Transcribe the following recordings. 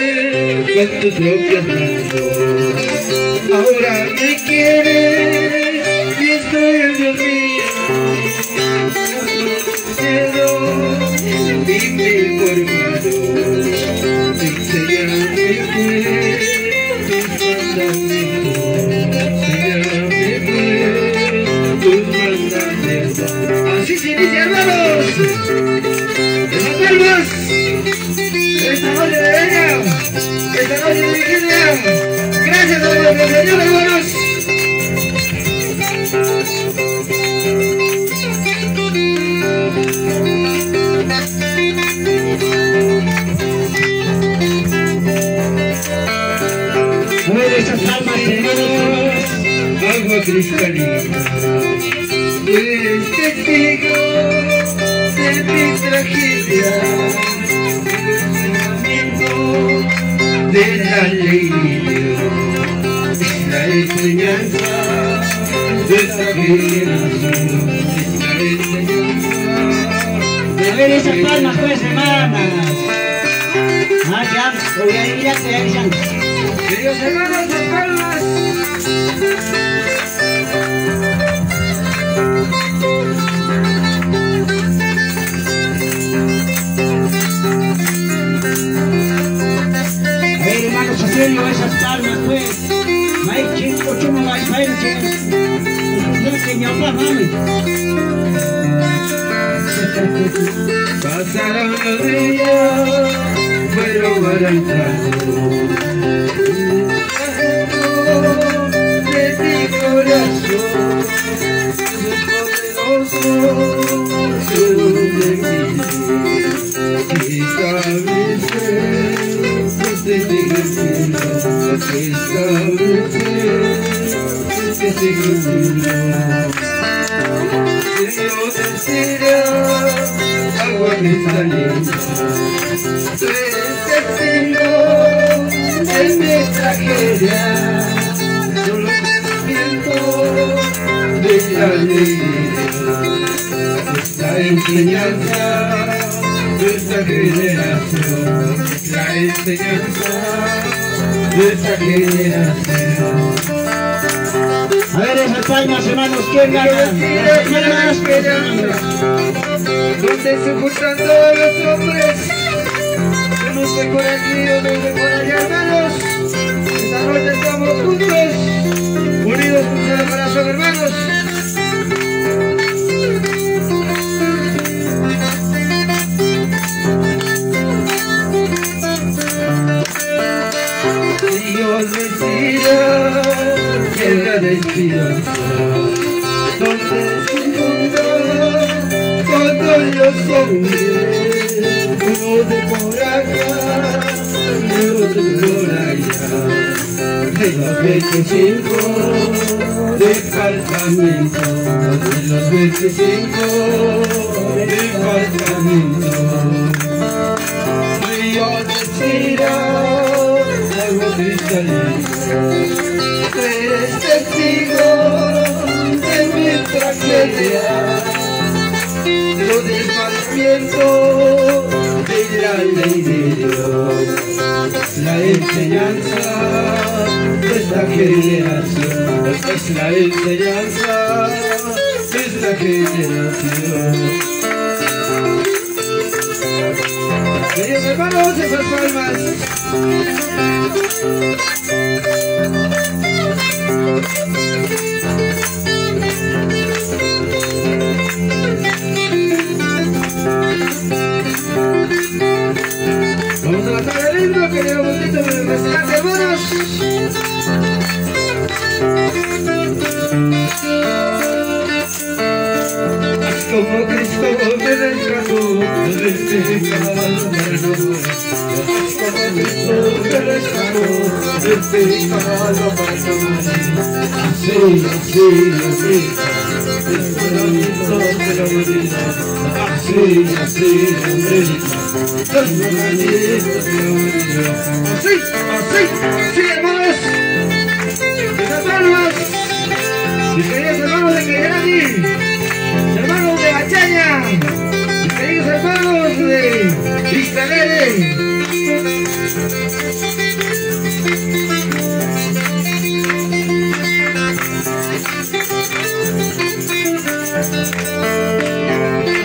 con tu propia mano. Ahora me quieres Gracias a nuestro Señor, hermanos. Mueve esas. Agua cristalina, eres testigo de mi tragedia. de la ley enseñanza de enseñanza A ver esas palmas, pues, hermanas. Ah, ya, voy a ir ya, ya, ya. Queridos hermanos, las palmas. A ver, hermanos, serio esas palmas, pues. May chico, chumo, may penche. Yo que me habla, mami. Pasaron los días, fueron avanzando. De mi corazón, es poderoso, agua cristalina. Tú eres testigo de mi tragedia. Solo conocimiento de la ley de Dios. Es la enseñanza de esta generación. La enseñanza de esta generación. Palmas, hermanos, ¿quién gana? Las donde se juntan todos los hombres, unos de por aquí, otros de por allá, hermanos. Esta noche estamos juntos, unidos con el corazón, hermanos. Dios decida que la despida donde se juntan todos los hombres, uno de por acá, y otro de por allá. De los 25 de faltamiento, de los 25 de faltamiento. Río de Chira, lago cristalino, testigo de mi tragedia, lo desmandamiento de la ley de Dios, la enseñanza de esta generación, es la enseñanza de esta generación. Queridos hermanos, esas palmas. Como Cristo me de este. Como Cristo me de este pecado perdido. Así, así, así. Así, así, hermanos. Hermanos, hermanos de Quejerani, Chaña, mis queridos hermanos de Vista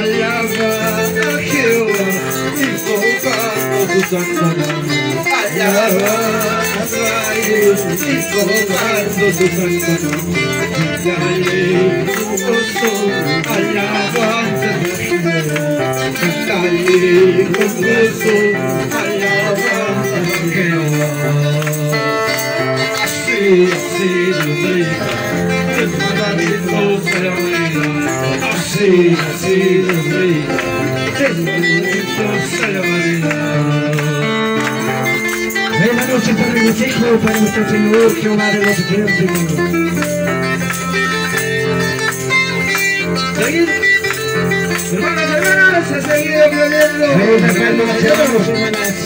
Allá va la Jehová, gozo, alabanza a Jehová. Así, así, Dios mío, es maravillosa la humanidad. Así, así, Dios mío, es maravillosa la humanidad. Buenas noches para el regocijo para nuestro Señor Jehová de los ejércitos. Seguid. Hermanos, hermanas, a seguir aplaudiendo. Buenas noches, hermanos, hermanas.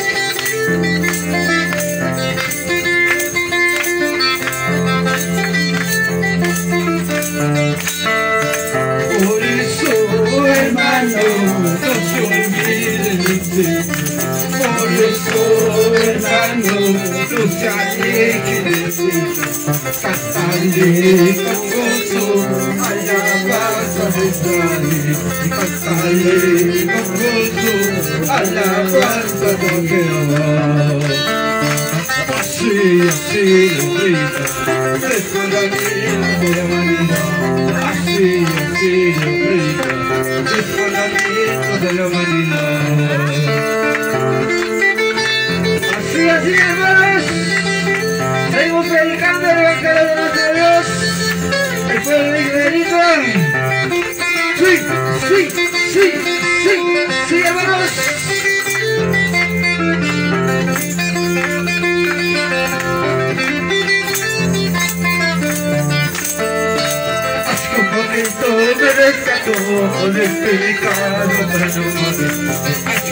No se alejen de usted. Cantale con gozo, alabanza de Israel. Cantale con gozo, alabanza de Jehová. Así, así lo Sí, sí, sí, sí, sí, hermanos. Haz como Cristo me rescató del pecado para no morir. Haz como Cristo me rescató del pecado para no morir.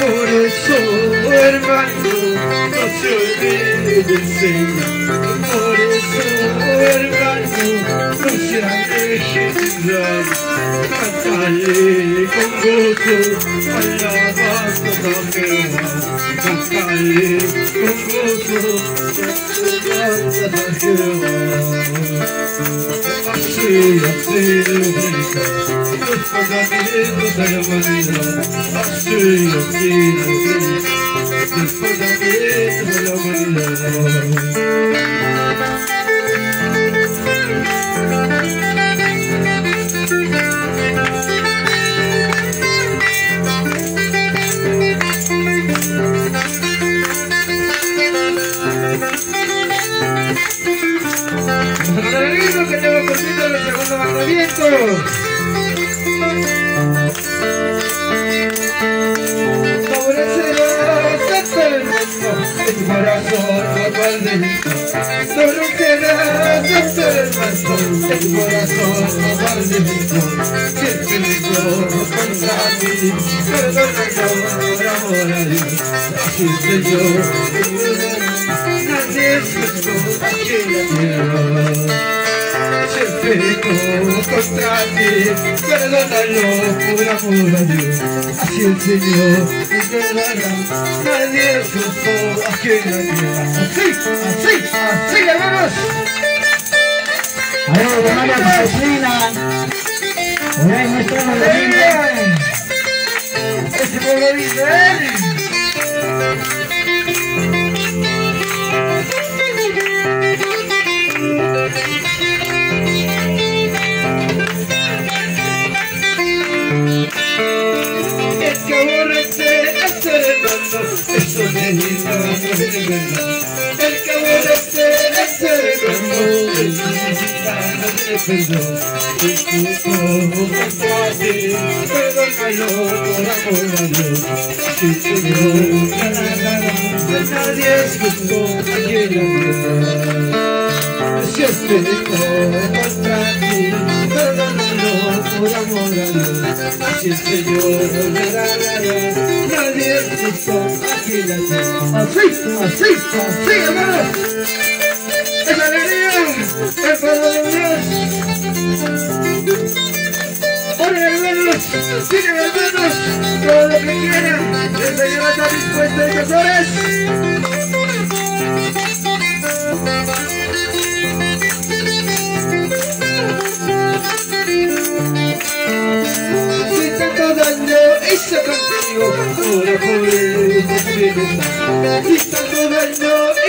Por eso, hermano, no se olvide del Señor. Aleje de Dios. Cántale con gozo, alabando a Jehová. Cántale con gozo, alabando a Jehová. Así, así de bonita, los mandamientos de la humanidad. Así, así de bonita, los mandamientos de la humanidad. Delito. Favorecerás a tu hermano en tu corazón por mal delito. Siempre mi corazón contra ti, perdónalo por amor a Dios. Así Señor, nadie es justo aquí en la tierra. El pecado contra ti, perdónalo por amor a Dios. Así el Señor perdonará. Nadie tierra. Así, así, así, hermanos. A ver, hermana disciplina. Hoy nuestro. Aleluya. Ese pueblo de Israel. Siempre contra ti, perdónalo por amor a Dios. Así es, Señor, la, la, la, la, nadie justo aquí la tierra. Así, así, así, hermanos. Es alegría, el pueblo de Dios. Oren hermanos, sigan hermanos, todo lo que quieran. El Señor está dispuesto a 一生懸命をほらほら見た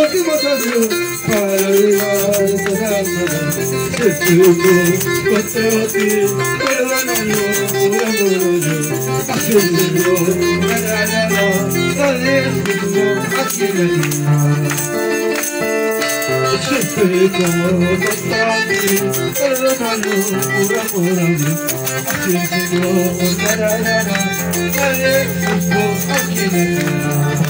pusimos a Dios para olvidar de toda maldad. Por ese santo pusimos a Dios para olvidar de toda maldad. Jesús,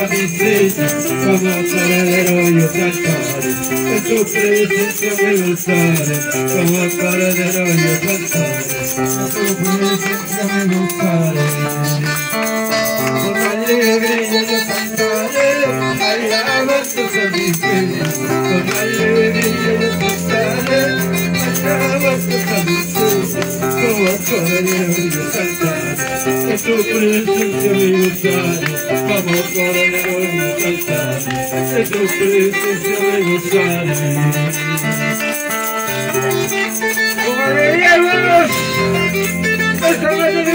alabanza a mi Señor. Como paradero yo cantaré, en tu presencia me gozaré. Como paradero yo cantaré, en tu presencia me gozaré. Con alegría yo cantaré, alabanza a mi Señor. Con alegría yo cantaré, alabanza a mi Señor. Como yo en tu presencia me gozaré. Como coronel yo cantaré, en tu presencia me gozaré. Con alegría, hermanos, esta noche de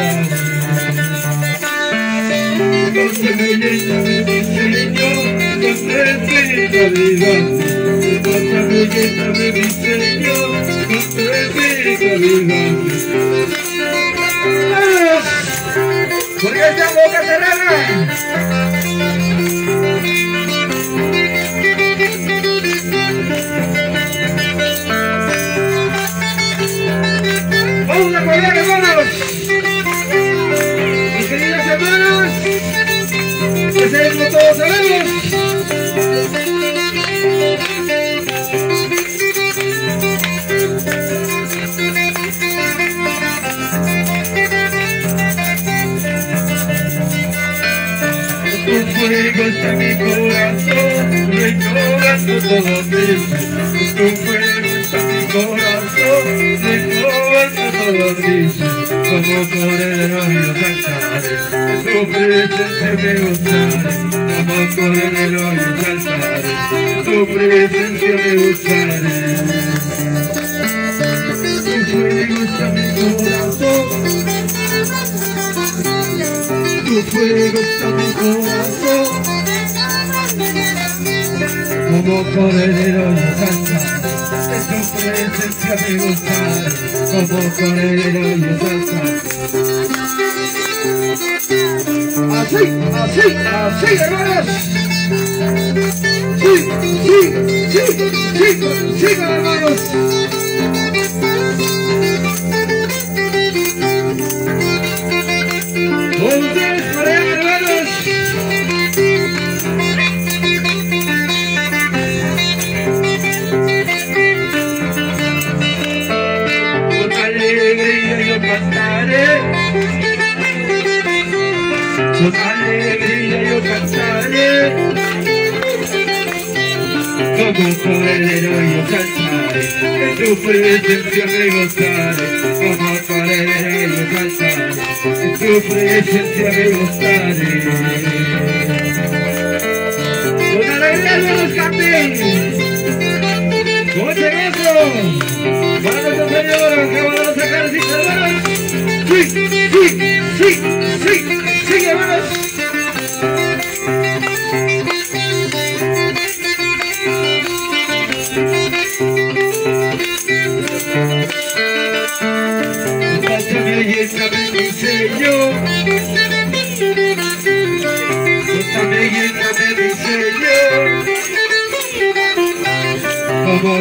Todo triste. Tu fuego está en mi corazón, recuerdo todo triste. Como cordero yo cantaré, tu presencia me gustaré. Como cordero yo cantaré, tu presencia me gustaré. Tu fuego mi corazón. Tu fuego está mi corazón Como cordero yo cantaré De tu presencia me gustaré Como cordero yo cantaré Así, así, así hermanos. Sí, sí, sí, sí, sí hermanos Como cordero yo cantaré. En tu presencia me gozaré. Como cordero yo cantaré. En tu presencia me gozaré. Con alegría hermanos canten. ¡Con gozo!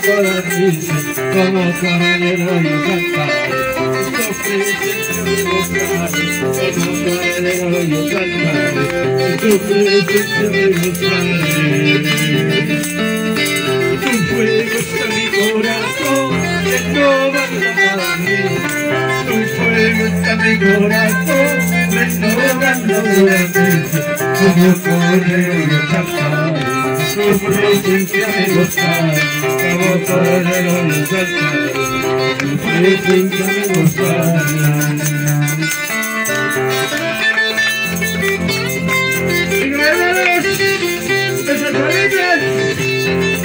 toda triste. Como cordero yo cantaré, tu presencia me gozaré. Como cordero yo cantaré, tu presencia me gozaré. Tu fuego está en mi corazón, mi corazón, presencia me me gozaré.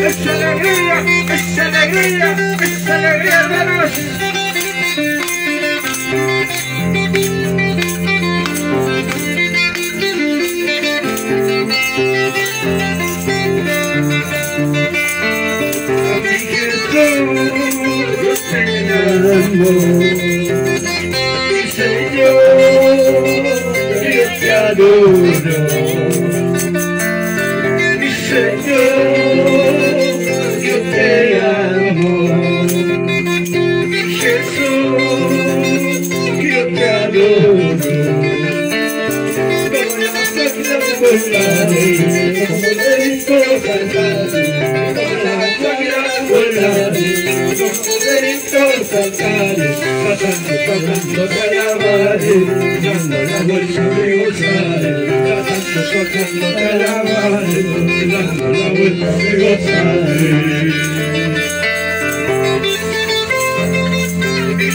¡Esa alegría! ¡Esa alegría! ¡Esa alegría, hermanos! you. Pasando, pasando te alabaré, dando la vuelta me gozaré, pasando, pasando te alabaré, dando la vuelta me gozaré. Mi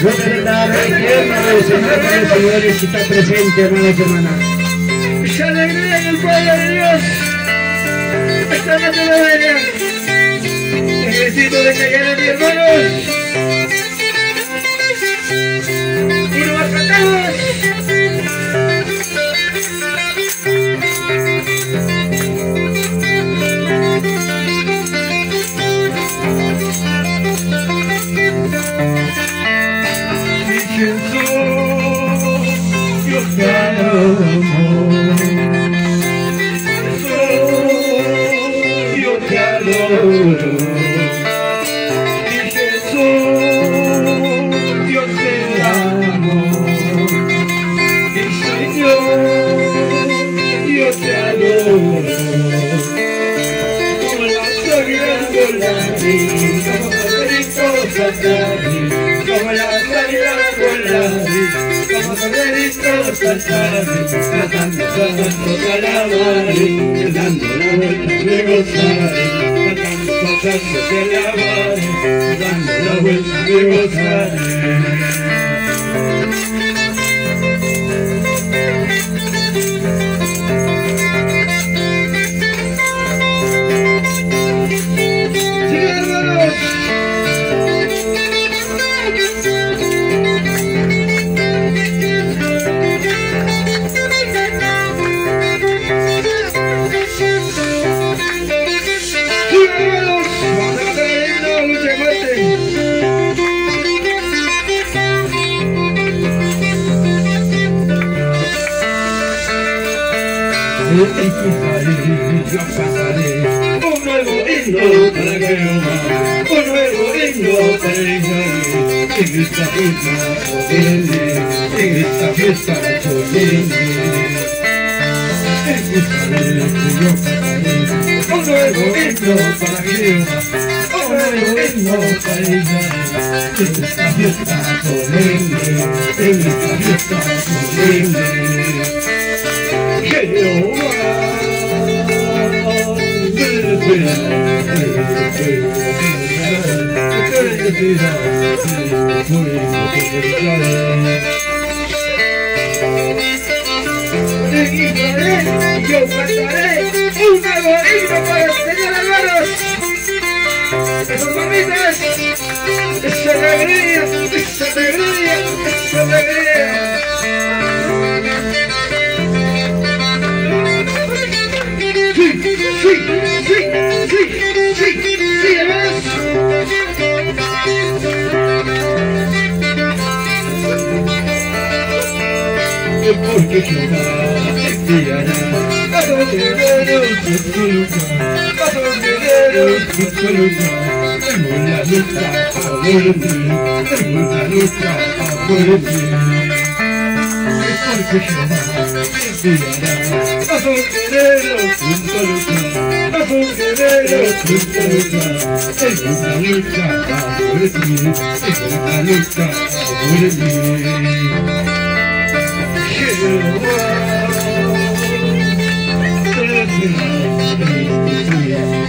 Te amo. Mi Señor, para nuestro Señor, Señor, que el está presente, hermanos y hermanas. Esa alegría en el pueblo de Dios. Esta noche de venir. Necesito de callar a mis hermanos. Federico Santari, cantando, cantando, calamaré, dando la vuelta de gozaré, cantando, cantando, calamaré, dando la vuelta de gozaré. Israel. En esta fiesta en esta fiesta solemne. Un nuevo para un nuevo para. En esta fiesta solemne, en esta fiesta solemne. En Israel yo un nuevo para el Señor, hermanos. Esas mamitas, esa alegría, esa alegría, esa alegría. Porque Jehová enviará a los guerreros en su lugar, a los guerreros en su lugar. Tengo la lucha a favor de mí, tengo la lucha a favor de mí. Porque Jehová enviará a los guerreros en su lugar, a los guerreros en su lugar. Tengo la lucha a favor de mí, tengo la lucha a favor de mí. ¡Cuatro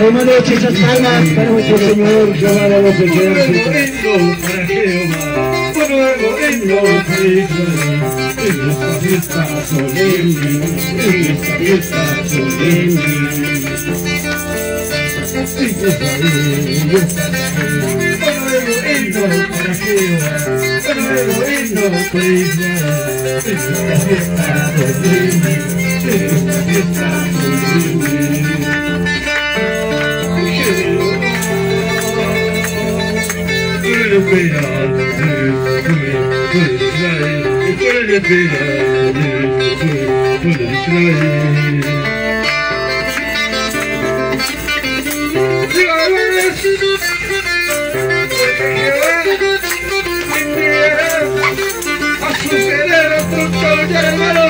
De esas palmas para nuestro Señor, Jehová de los ejércitos. En esta fiesta solemne, en esta fiesta solemne. Para Jehová, para Israel. En esta fiesta solemne, en esta fiesta solemne. ¡Viva, hermanos!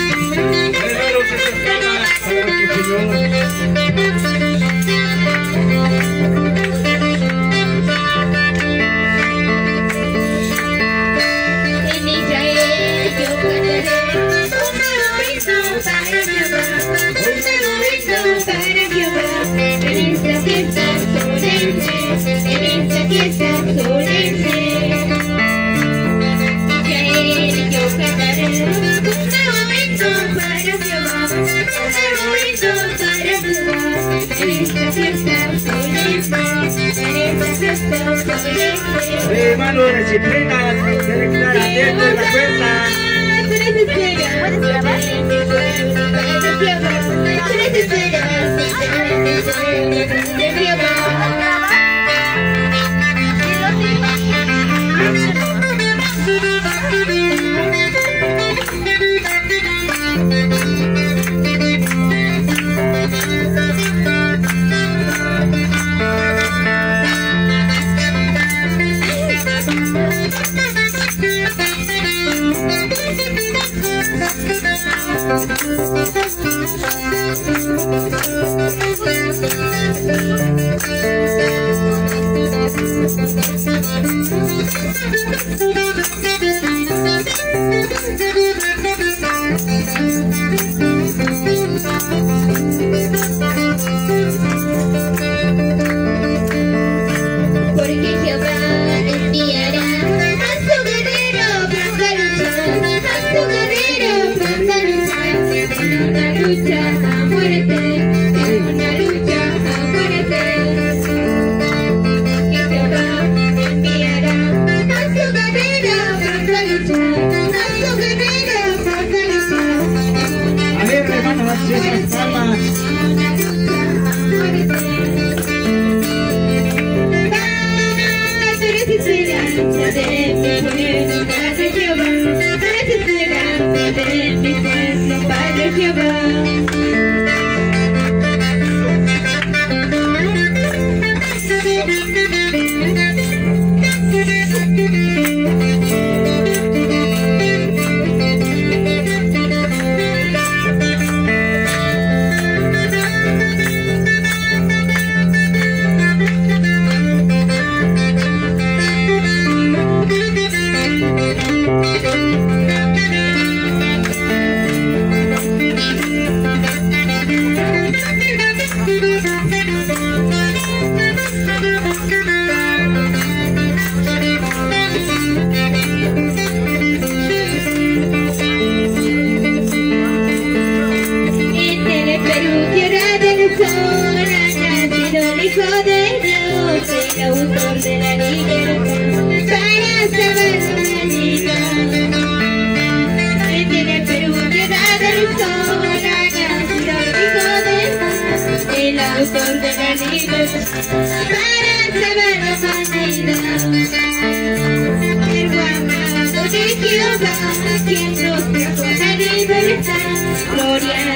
Lord. Hermano, disciplina, se declara dentro de la cuenta. Porque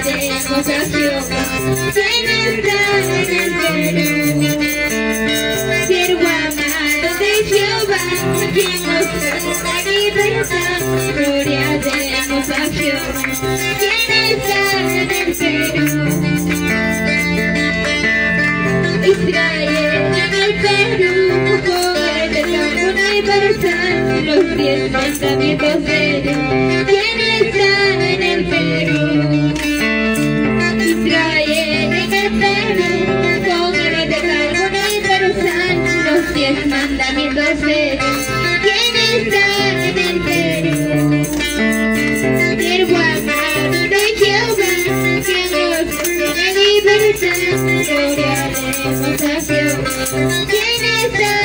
demos a Jehová, quien está en el Perú. Siervo amado de Jehová, quien nos trajo la libertad. Gloria demos a Jehová, quien está en el Perú. Israel, el Perú, con el universal, los diez pensamientos de Dios, que no están en el Perú. Los mandamientos de Jehová. ¿Quién está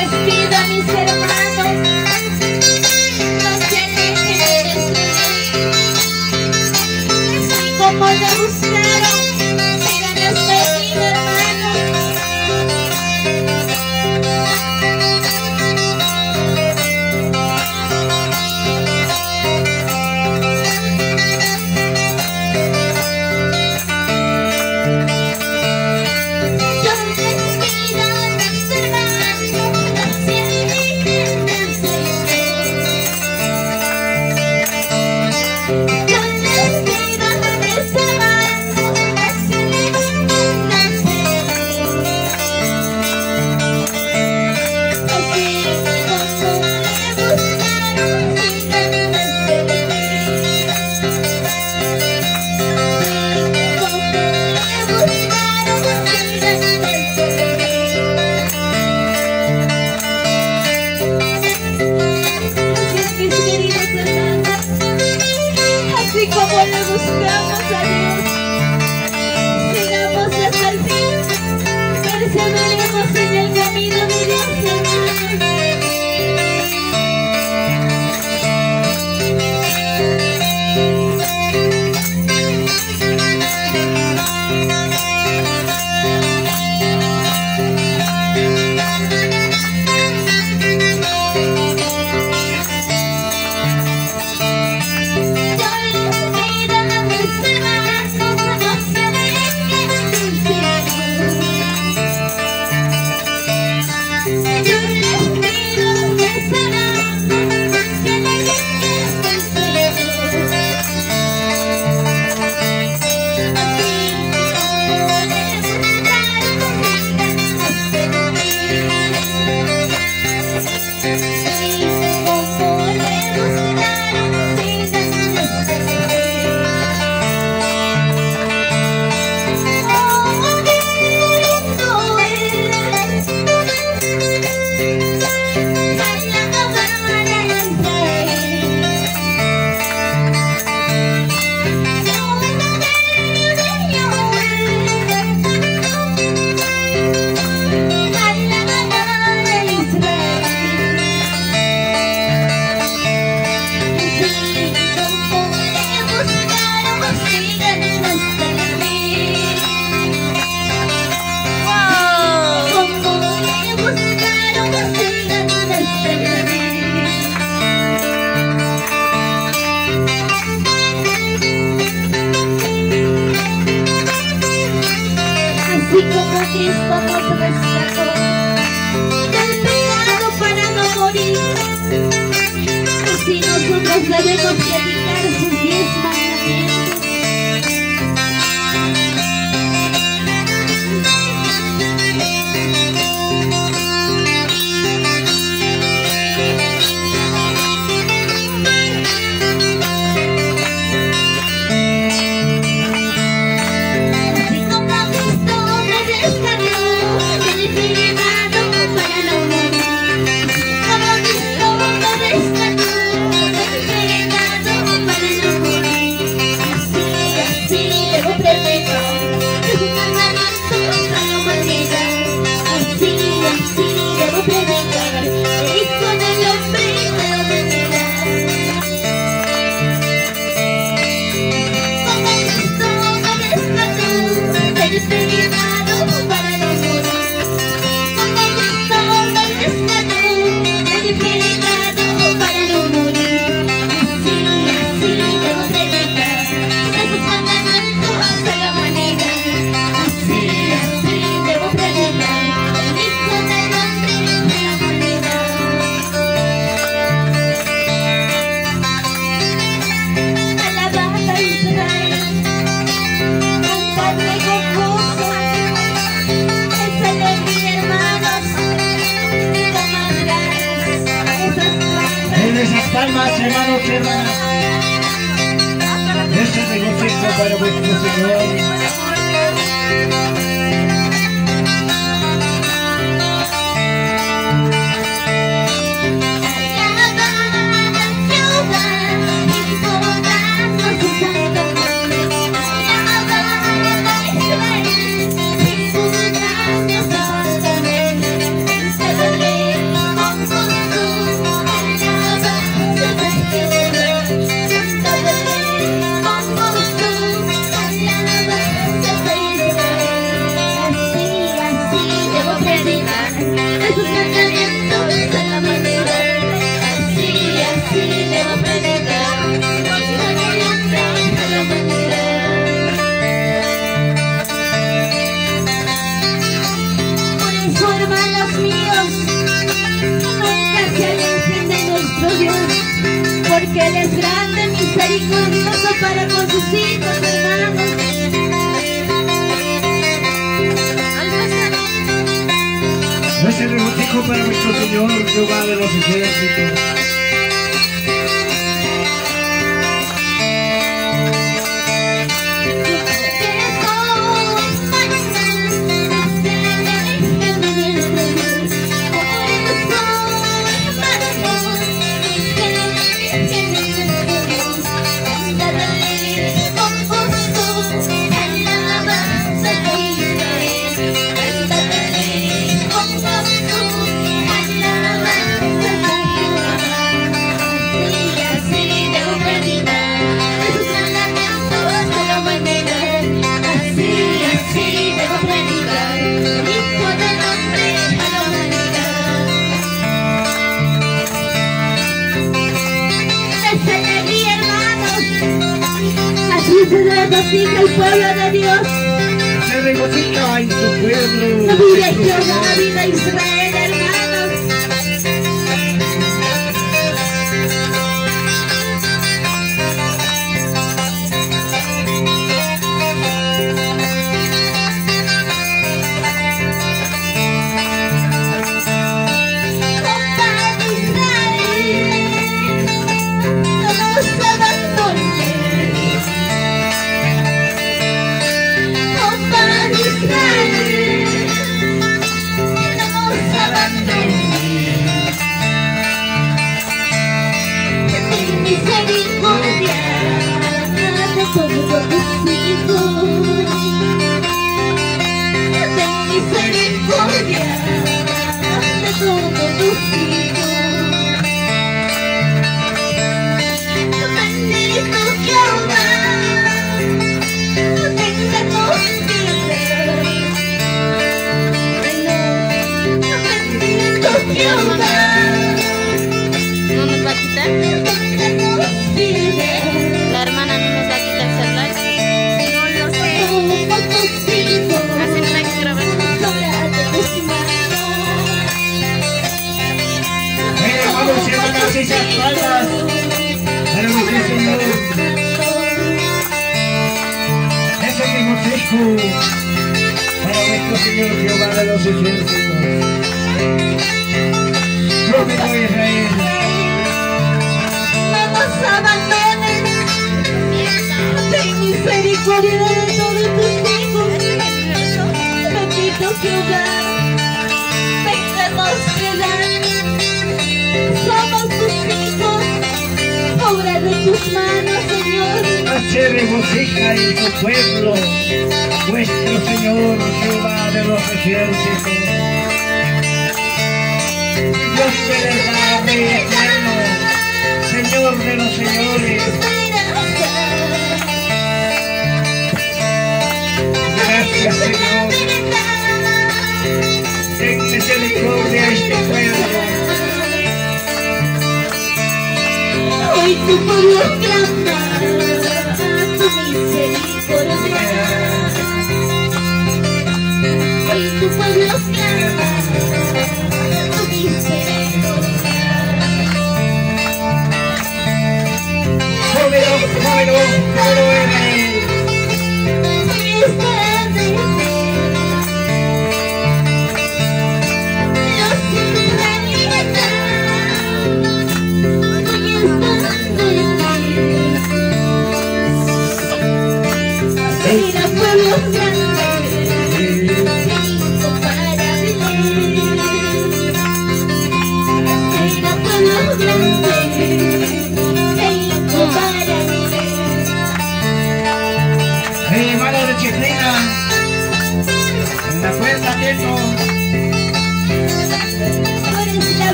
just see.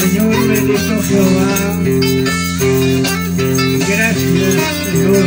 Señor bendito Jehová. Gracias, Señor.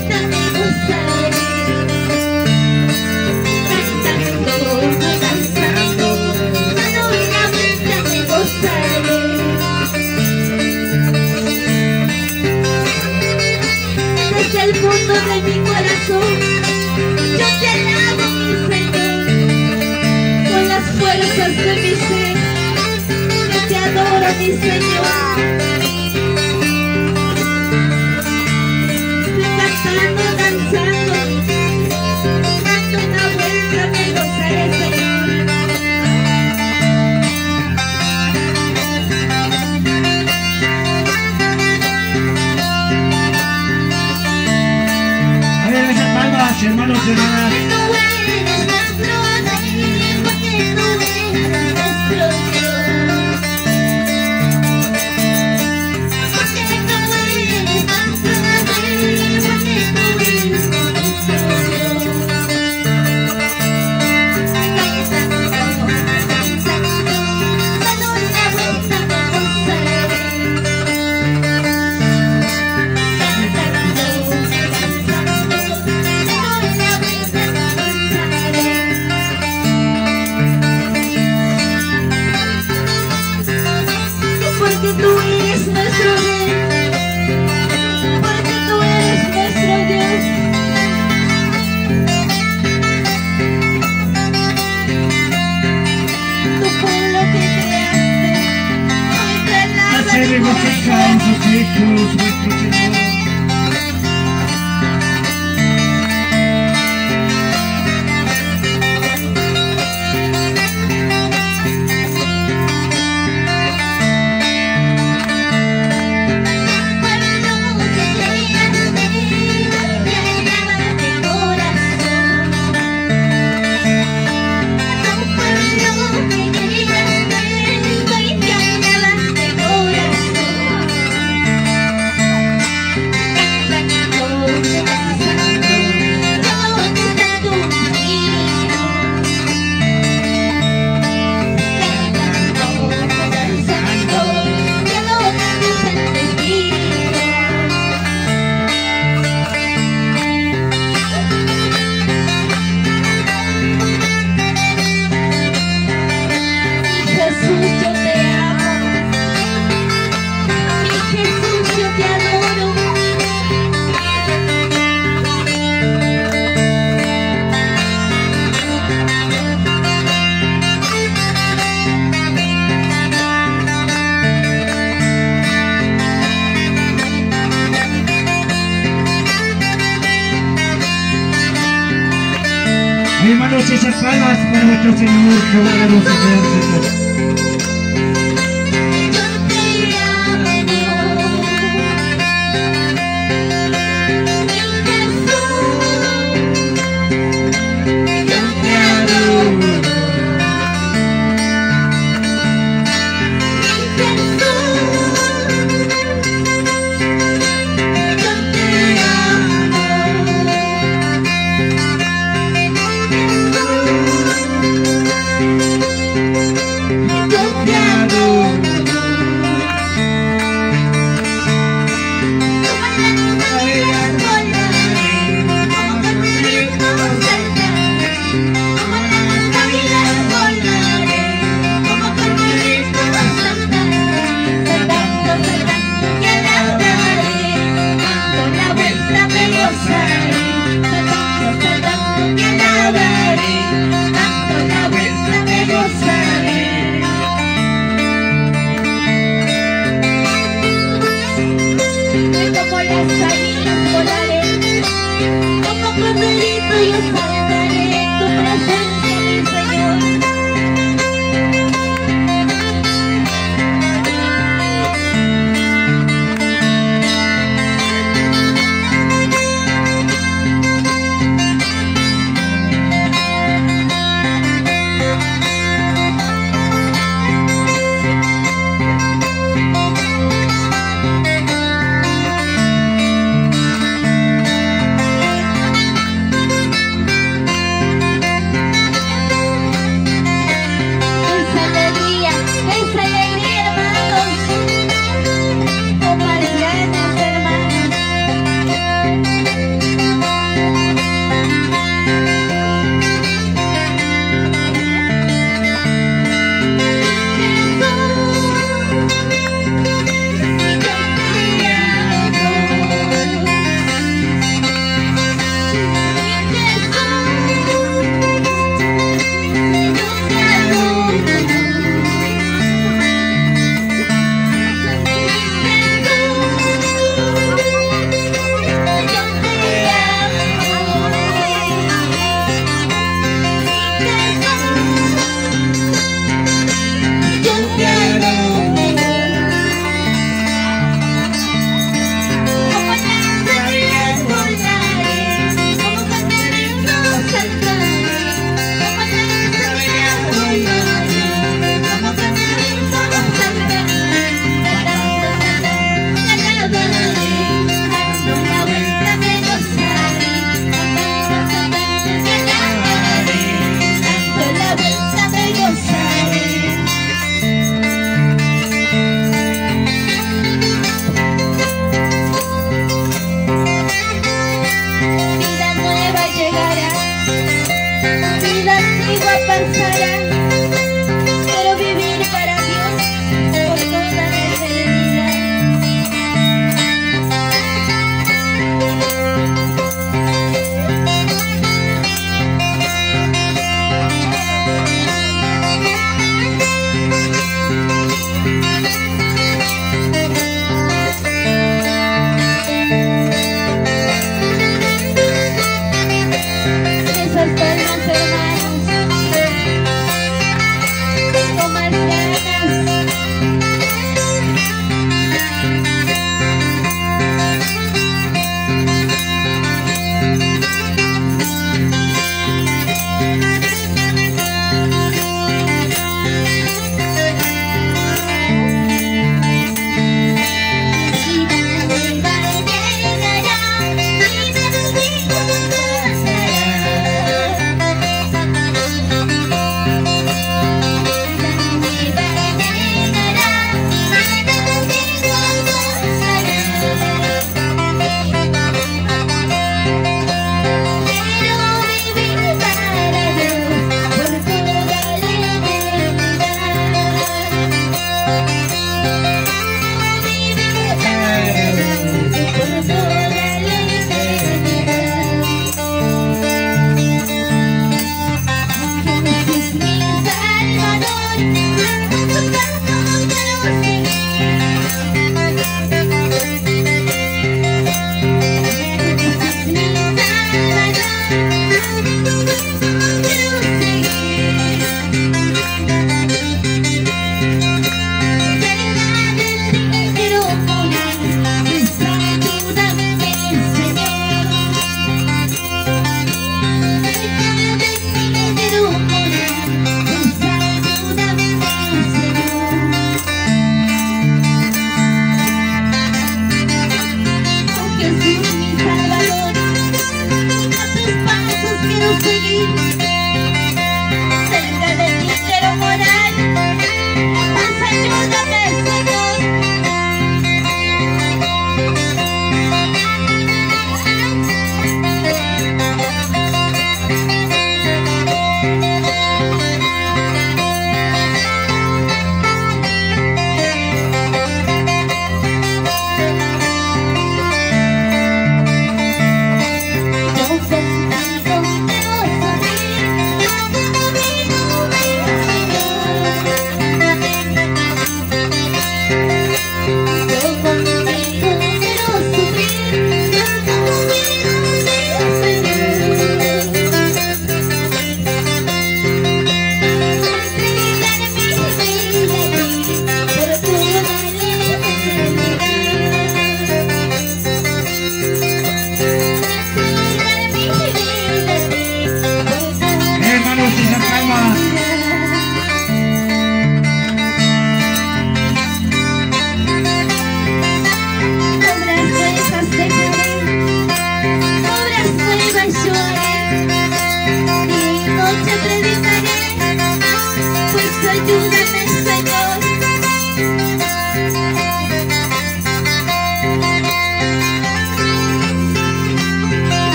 el fondo de mi corazón. Yo te alabo, mi Señor. Con las fuerzas de mi ser. Yo te adoro, mi Señor. hermanos y hermanas. Every different kinds of vehicles we could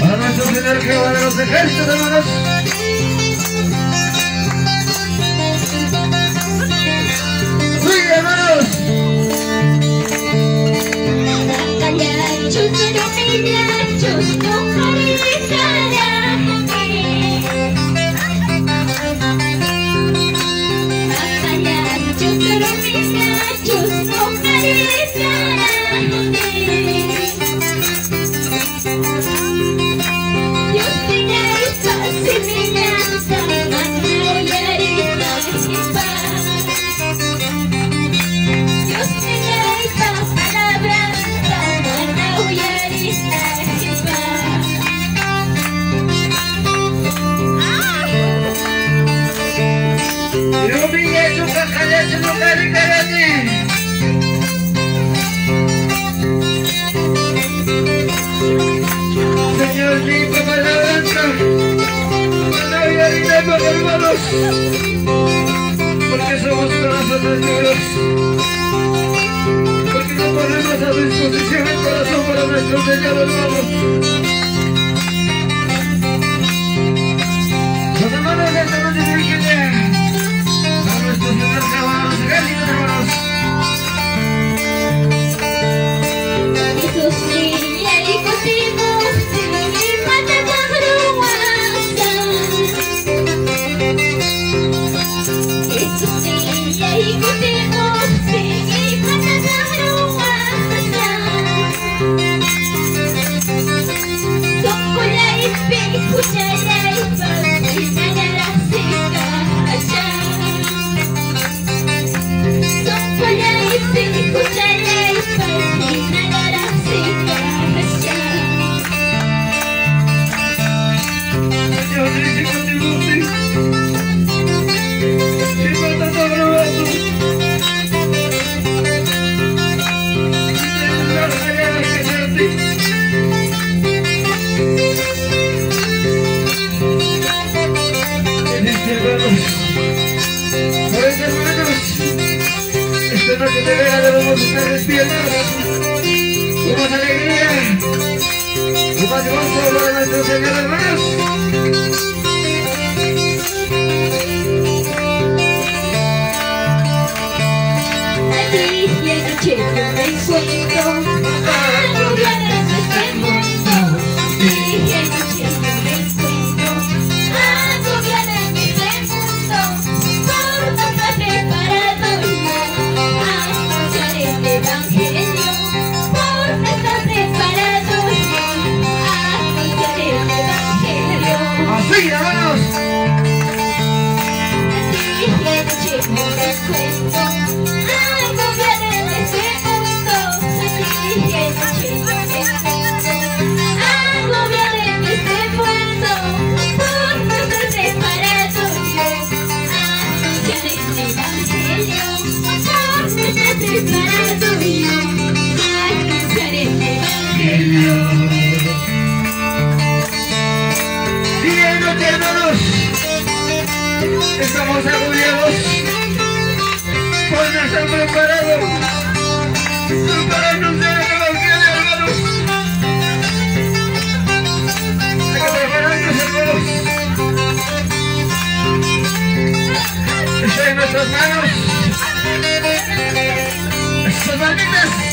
Para nuestro Señor Jehová de los ejércitos, hermanos. ¡Sí, hermanos! Rubiya hermanos, porque somos corazones duros, porque no ponemos a disposición el corazón para nuestro Señor hermano. Estar despiertos. Con más alegría. Con más gozo para nuestro Señor, hermanos. Así, estamos agobiados, hoy nos han preparado para anunciar el Evangelio, hermanos. Hay que prepararnos, hermanos. Está en nuestras manos. Estas manitas.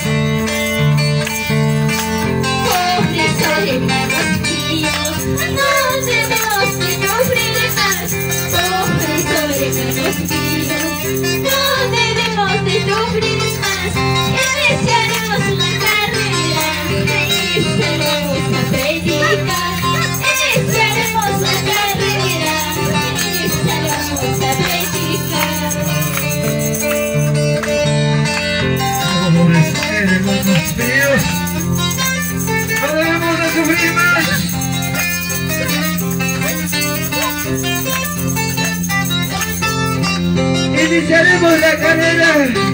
Subiremos más, iniciaremos la carrera, iniciaremos la práctica. Iniciaremos la carrera, iniciaremos la práctica. Vamos a subir más, subimos, subimos, subiremos más. Iniciaremos la carrera.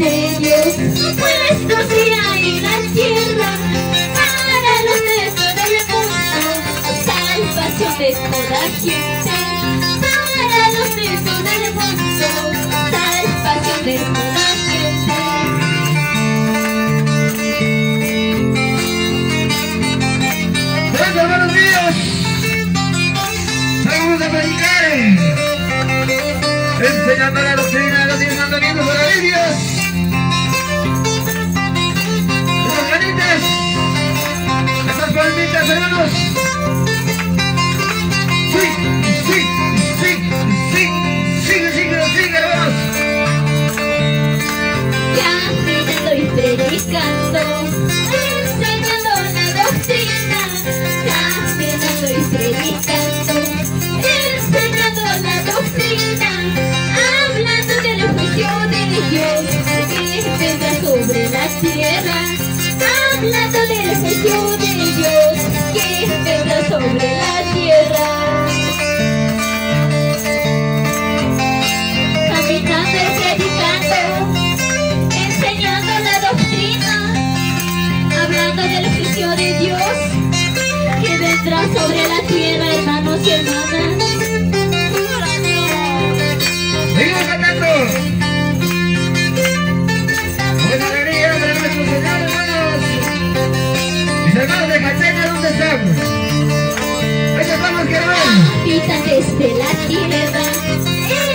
Dios, puestos serían en la tierra. Para los de todo el mundo, salvación de toda gente. Para los de todo el mundo, salvación de toda gente. Pues, hermanos míos, vamos a predicar, doctrina de los diez mandamientos de la Biblia. Palmitas, hermanos. Sí, sí, sí, sí, sigue, sigue, sigue, hermanos. Caminando y predicando, enseñando la doctrina. Caminando y predicando, enseñando la doctrina. Hablando del juicio de Dios que vendrá sobre la tierra. Hablando del juicio de Que vendrá sobre la tierra. Caminando y predicando enseñando la doctrina, hablando del juicio de Dios que vendrá sobre la tierra, hermanos y hermanas. Hermanos. Habitantes de la tierra,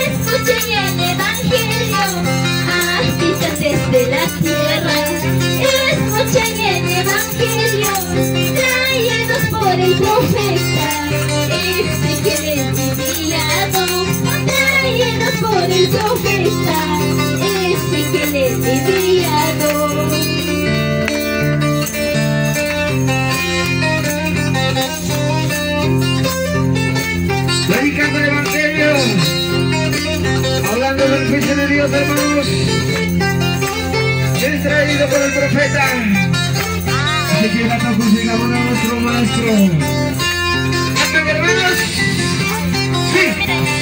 escuchen el evangelio. Habitantes de la tierra, escuchen el evangelio. Traídos por el profeta, este que les enviado. Traídos por el profeta, este que les enviado. Hablando del juicio de Dios, hermanos. Es traído por el profeta. Así que la sigamos a nuestro maestro. Canten, hermanos. Sí,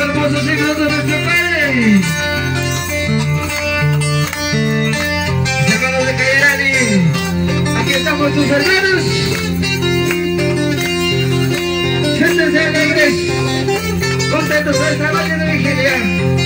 hermanos. Himnos de nuestro Padre. Estamos tus hermanos. Siéntense alegres. Contentos por esta noche de vigilia.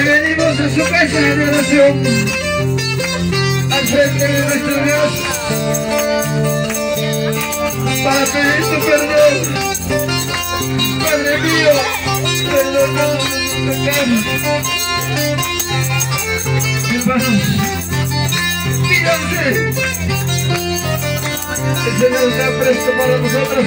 Hoy venimos a su casa de al frente de nuestro Dios, para pedir tu perdón. Padre mío, perdonamos nuestros pecados. Hermanos, fíjense, el Señor está presto para nosotros.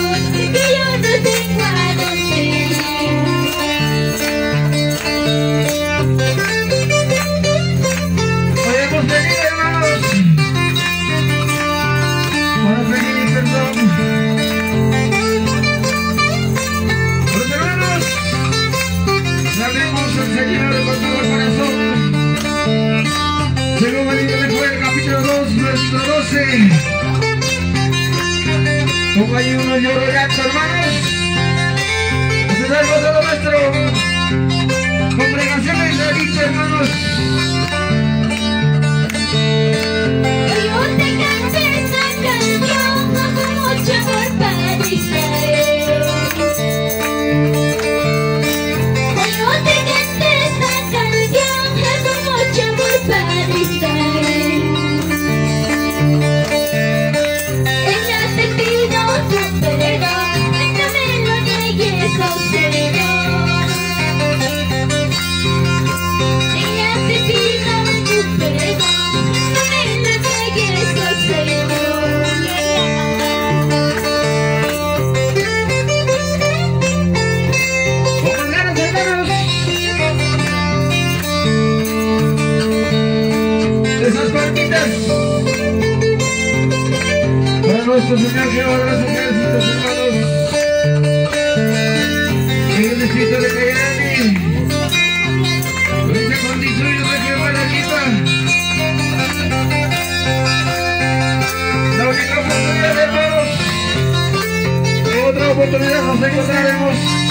hay uno lloro nuestro Señor Jehová de los ejércitos, hermanos. En el distrito de Cayani. Provincia con distrito de Jehová de Arequipa. La única oportunidad, otra oportunidad nos encontraremos.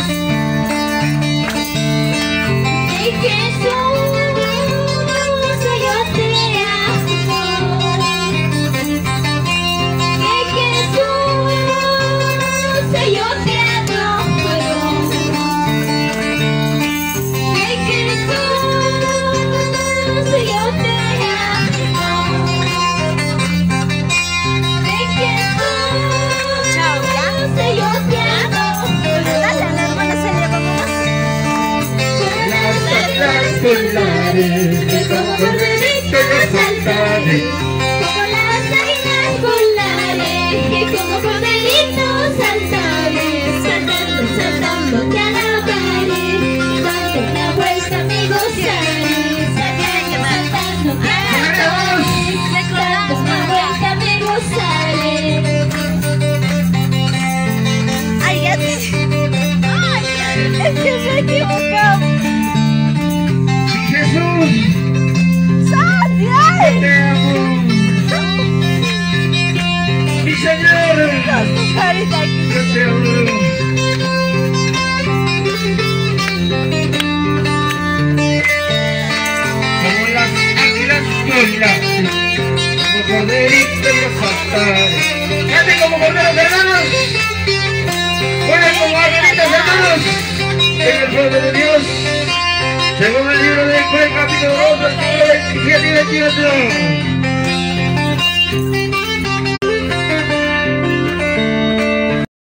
Volares, como corderitos saltaré, como las águilas volaré, como Mi Señor, Tu carita aquí. yo te amo. Como las águilas volares, como corderitos los saltares. Cante como corderos hermanos. Vuelan como águilitas hermanos. En el poder de Dios. Según el libro de Juan capítulo 2, versículo 27 y 28.